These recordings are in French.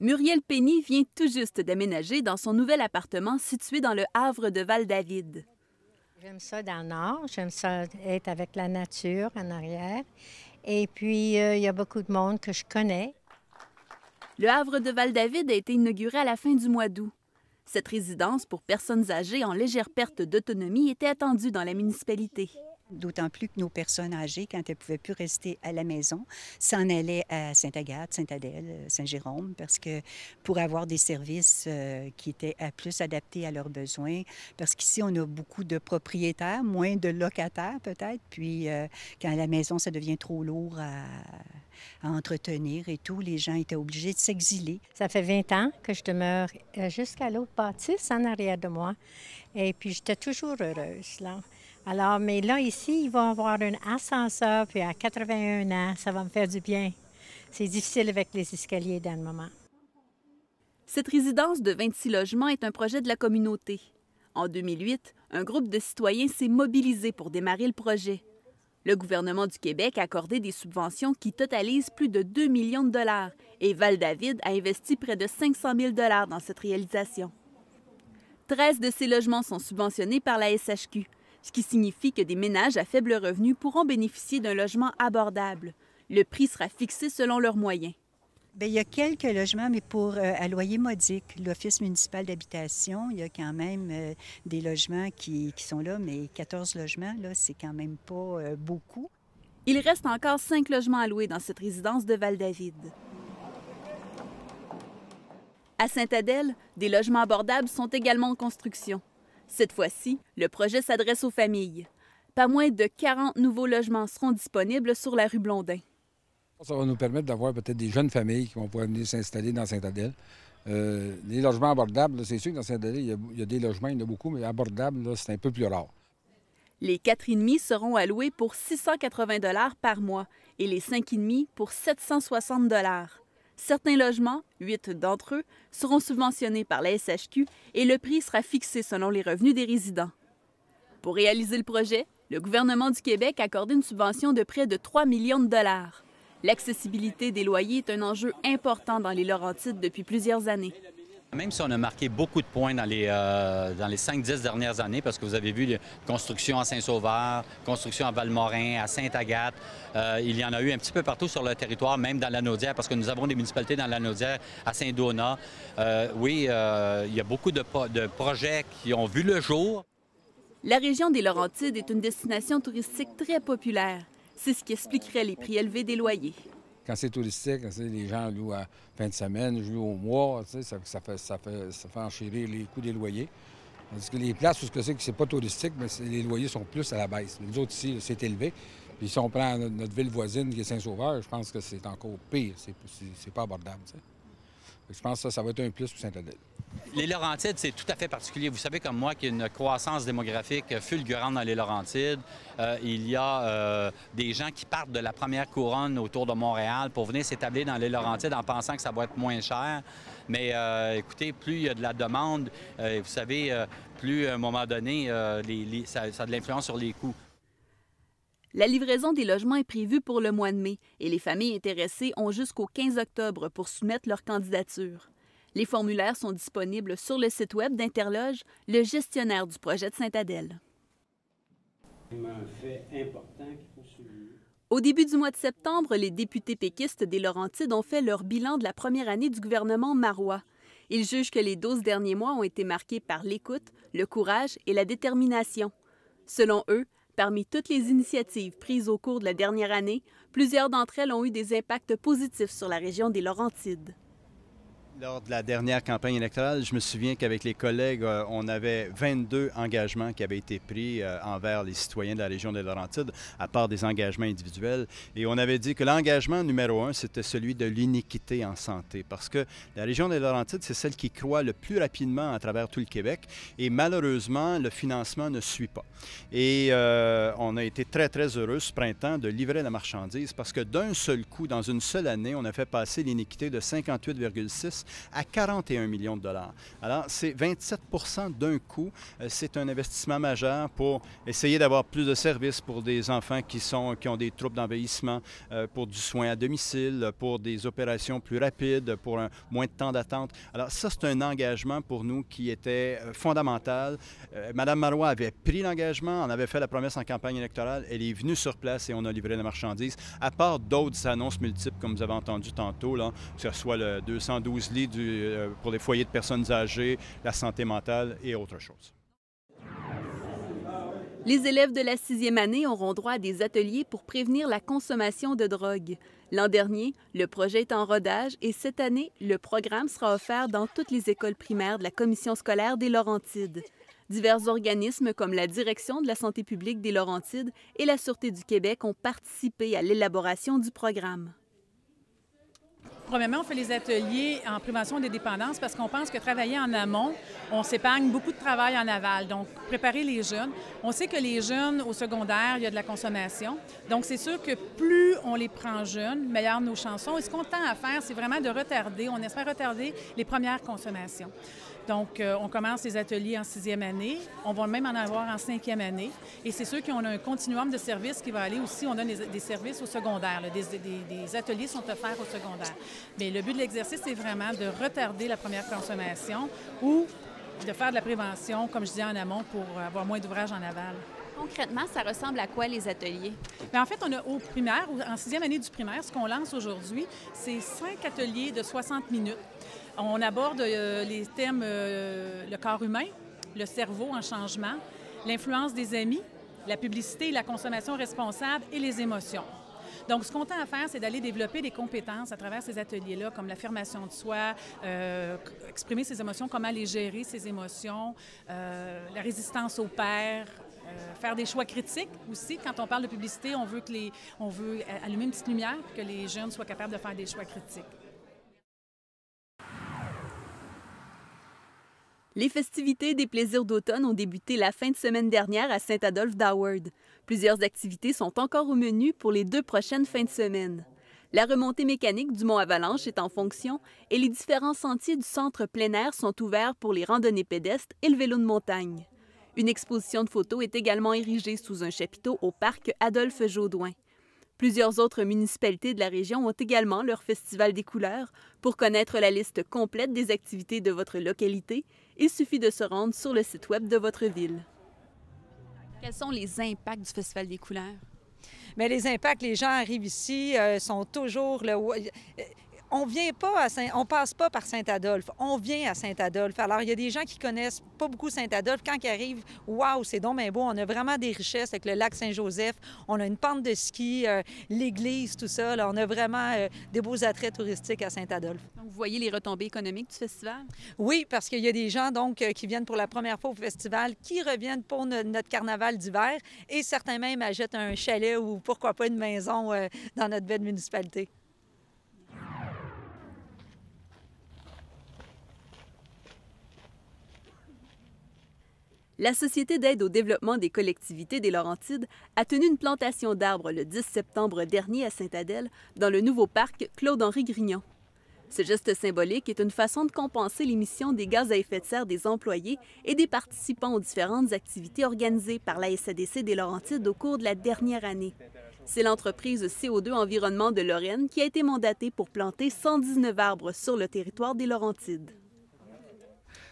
Muriel Penny vient tout juste d'aménager dans son nouvel appartement situé dans le Havre de Val-David. J'aime ça dans le nord, j'aime ça être avec la nature en arrière. Et puis, euh, il y a beaucoup de monde que je connais. Le Havre de Val-David a été inauguré à la fin du mois d'août. Cette résidence pour personnes âgées en légère perte d'autonomie était attendue dans la municipalité. D'autant plus que nos personnes âgées, quand elles ne pouvaient plus rester à la maison, s'en allaient à Sainte-Agathe, Sainte-Adèle, Saint-Jérôme, parce que pour avoir des services euh, qui étaient plus adaptés à leurs besoins, parce qu'ici, on a beaucoup de propriétaires, moins de locataires peut-être, puis euh, quand la maison, ça devient trop lourd à, entretenir et tout, les gens étaient obligés de s'exiler. Ça fait 20 ans que je demeure euh, jusqu'à l'autre bâtisse en arrière de moi, et puis j'étais toujours heureuse, là. Alors, mais là, ici, il va avoir un ascenseur, puis à 81 ans, ça va me faire du bien. C'est difficile avec les escaliers dans le moment. Cette résidence de 26 logements est un projet de la communauté. En 2008, un groupe de citoyens s'est mobilisé pour démarrer le projet. Le gouvernement du Québec a accordé des subventions qui totalisent plus de 2 millions de dollars et Val-David a investi près de 500 000 dollars dans cette réalisation. 13 de ces logements sont subventionnés par la SHQ, ce qui signifie que des ménages à faible revenu pourront bénéficier d'un logement abordable. Le prix sera fixé selon leurs moyens. Bien, il y a quelques logements, mais pour euh, à loyer modique. L'Office municipal d'habitation, il y a quand même euh, des logements qui, qui, sont là, mais 14 logements, là, c'est quand même pas euh, beaucoup. Il reste encore cinq logements à louer dans cette résidence de Val-David. À Sainte-Adèle, des logements abordables sont également en construction. Cette fois-ci, le projet s'adresse aux familles. Pas moins de 40 nouveaux logements seront disponibles sur la rue Blondin. Ça va nous permettre d'avoir peut-être des jeunes familles qui vont pouvoir venir s'installer dans Saint-Adèle. Euh, les logements abordables, c'est sûr que dans Saint-Adèle, il, il, y a des logements, il y en a beaucoup, mais abordables, c'est un peu plus rare. Les 4,5 seront alloués pour 680 par mois et les 5,5 pour 760 Certains logements, huit d'entre eux, seront subventionnés par la SHQ et le prix sera fixé selon les revenus des résidents. Pour réaliser le projet, le gouvernement du Québec a accordé une subvention de près de 3 millions de dollars. L'accessibilité des loyers est un enjeu important dans les Laurentides depuis plusieurs années. Même si on a marqué beaucoup de points dans les, euh, les 5-10 dernières années, parce que vous avez vu les constructions à Saint-Sauveur, construction à Valmorin, à Sainte-Agathe, euh, il y en a eu un petit peu partout sur le territoire, même dans la Naudière, parce que nous avons des municipalités dans la Naudière, à Saint-Donat. Euh, oui, il y a beaucoup de projets qui ont vu le jour. La région des Laurentides est une destination touristique très populaire. C'est ce qui expliquerait les prix élevés des loyers quand c'est touristique, les gens louent à fin de semaine, je loue au mois, ça, fait, ça, enchérir les coûts des loyers. Parce que les places où c'est que pas touristique, mais les loyers sont plus à la baisse. Nous autres ici, c'est élevé. Puis si on prend notre, ville voisine qui est Saint-Sauveur, je pense que c'est encore pire. C'est pas abordable. Je pense que ça, ça va être un plus pour Saint-Adèle. Les Laurentides, c'est tout à fait particulier. Vous savez comme moi qu'il y a une croissance démographique fulgurante dans les Laurentides. Euh, il y a euh, des gens qui partent de la première couronne autour de Montréal pour venir s'établir dans les Laurentides en pensant que ça va être moins cher. Mais euh, écoutez, plus il y a de la demande, vous savez, plus à un moment donné, ça a de l'influence sur les coûts. La livraison des logements est prévue pour le mois de mai et les familles intéressées ont jusqu'au 15 octobre pour soumettre leur candidature. Les formulaires sont disponibles sur le site web d'Interloge, le gestionnaire du projet de Sainte-Adèle. Au début du mois de septembre, les députés péquistes des Laurentides ont fait leur bilan de la première année du gouvernement Marois. Ils jugent que les 12 derniers mois ont été marqués par l'écoute, le courage et la détermination. Selon eux, parmi toutes les initiatives prises au cours de la dernière année, plusieurs d'entre elles ont eu des impacts positifs sur la région des Laurentides. Lors de la dernière campagne électorale, je me souviens qu'avec les collègues, euh, on avait 22 engagements qui avaient été pris euh, envers les citoyens de la région des Laurentides, à part des engagements individuels. Et on avait dit que l'engagement numéro un, c'était celui de l'iniquité en santé, parce que la région des Laurentides, c'est celle qui croît le plus rapidement à travers tout le Québec. Et malheureusement, le financement ne suit pas. Et euh, on a été très, très heureux ce printemps de livrer la marchandise, parce que d'un seul coup, dans une seule année, on a fait passer l'iniquité de 58,6 à 41 millions de dollars. Alors, c'est 27 d'un coup. Euh, c'est un investissement majeur pour essayer d'avoir plus de services pour des enfants qui, sont, qui ont des troubles d'envahissement, euh, pour du soin à domicile, pour des opérations plus rapides, pour moins de temps d'attente. Alors, ça, c'est un engagement pour nous qui était euh, fondamental. Madame Marois avait pris l'engagement, on avait fait la promesse en campagne électorale, elle est venue sur place et on a livré la marchandise. À part d'autres annonces multiples, comme vous avez entendu tantôt, là, que ce soit le 212 du, pour les foyers de personnes âgées, la santé mentale et autre chose. Les élèves de la sixième année auront droit à des ateliers pour prévenir la consommation de drogue. L'an dernier, le projet est en rodage et cette année, le programme sera offert dans toutes les écoles primaires de la commission scolaire des Laurentides. Divers organismes comme la Direction de la santé publique des Laurentides et la Sûreté du Québec ont participé à l'élaboration du programme. Premièrement, on fait les ateliers en prévention des dépendances parce qu'on pense que travailler en amont, on s'épargne beaucoup de travail en aval. Donc, préparer les jeunes. On sait que les jeunes au secondaire, il y a de la consommation. Donc, c'est sûr que plus on les prend jeunes, meilleures nos chansons. Et ce qu'on tend à faire, c'est vraiment de retarder, on espère retarder les premières consommations. Donc, euh, on commence les ateliers en sixième année. On va même en avoir en cinquième année. Et c'est sûr qu'on a un continuum de services qui va aller aussi. On donne des, services au secondaire. Des, ateliers sont offerts au secondaire. Mais le but de l'exercice, c'est vraiment de retarder la première consommation ou de faire de la prévention, comme je disais en amont, pour avoir moins d'ouvrages en aval. Concrètement, ça ressemble à quoi les ateliers? Bien, en fait, on a au primaire, en sixième année du primaire, ce qu'on lance aujourd'hui, c'est cinq ateliers de 60 minutes on aborde euh, les thèmes euh, le corps humain, le cerveau en changement, l'influence des amis, la publicité la consommation responsable et les émotions. Donc, ce qu'on tend à faire, c'est d'aller développer des compétences à travers ces ateliers-là, comme l'affirmation de soi, euh, exprimer ses émotions, comment les gérer, ses émotions, la résistance au père, faire des choix critiques aussi. Quand on parle de publicité, on veut, que les, on veut allumer une petite lumière pour que les jeunes soient capables de faire des choix critiques. Les festivités des plaisirs d'automne ont débuté la fin de semaine dernière à Saint-Adolphe d'Howard. Plusieurs activités sont encore au menu pour les deux prochaines fins de semaine. La remontée mécanique du mont Avalanche est en fonction et les différents sentiers du centre plein air sont ouverts pour les randonnées pédestres et le vélo de montagne. Une exposition de photos est également érigée sous un chapiteau au parc Adolphe Jaudoin. Plusieurs autres municipalités de la région ont également leur Festival des couleurs. Pour connaître la liste complète des activités de votre localité, il suffit de se rendre sur le site web de votre ville. Quels sont les impacts du Festival des couleurs? Mais les impacts, les gens arrivent ici, euh, sont toujours le on vient pas à Saint... on passe pas par Saint-Adolphe, on vient à Saint-Adolphe. Alors, il y a des gens qui connaissent pas beaucoup Saint-Adolphe. Quand ils arrivent, waouh, c'est donc bien beau. On a vraiment des richesses avec le lac Saint-Joseph. On a une pente de ski, euh, l'église, tout ça. On a vraiment euh, des beaux attraits touristiques à Saint-Adolphe. Donc, vous voyez les retombées économiques du festival? Oui, parce qu'il y a des gens donc euh, qui viennent pour la première fois au festival, qui reviennent pour notre carnaval d'hiver et certains même achètent un chalet ou pourquoi pas une maison dans notre belle municipalité. La Société d'aide au développement des collectivités des Laurentides a tenu une plantation d'arbres le 10 septembre dernier à Sainte-Adèle, dans le nouveau parc Claude-Henri Grignon. Ce geste symbolique est une façon de compenser l'émission des gaz à effet de serre des employés et des participants aux différentes activités organisées par la SADC des Laurentides au cours de la dernière année. C'est l'entreprise CO2 Environnement de Lorraine qui a été mandatée pour planter 119 arbres sur le territoire des Laurentides.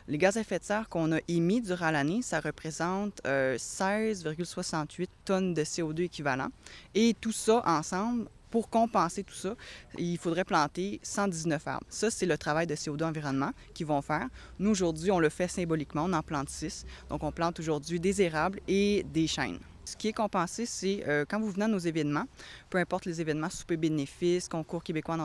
Les gaz à effet de serre qu'on a émis durant l'année, ça représente 16,68 euh, tonnes de CO2 équivalent. Et tout ça ensemble, pour compenser tout ça, il faudrait planter 119 arbres. Ça, c'est le travail de CO2 environnement qu'ils vont faire. Nous, aujourd'hui, on le fait symboliquement, on en plante 6. Donc, on plante aujourd'hui des érables et des chênes. Ce qui est compensé, c'est euh, quand vous venez à nos événements, peu importe les événements, souper bénéfices, concours québécois en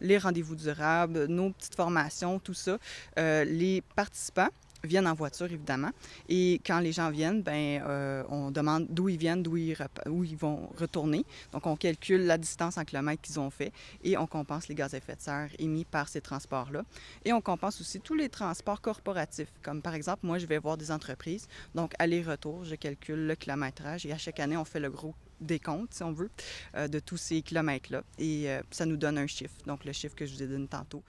les rendez-vous durables, nos petites formations, tout ça, euh, les participants viennent en voiture, évidemment. Et quand les gens viennent, ben, euh, on demande d'où ils viennent, d'où ils, où ils vont retourner. Donc, on calcule la distance en kilomètres qu'ils ont fait et on compense les gaz à effet de serre émis par ces transports-là. Et on compense aussi tous les transports corporatifs, comme par exemple, moi, je vais voir des entreprises. Donc, aller-retour, je calcule le kilométrage et à chaque année, on fait le gros décompte, si on veut, euh, de tous ces kilomètres-là. Et euh, ça nous donne un chiffre, donc le chiffre que je vous ai donné tantôt.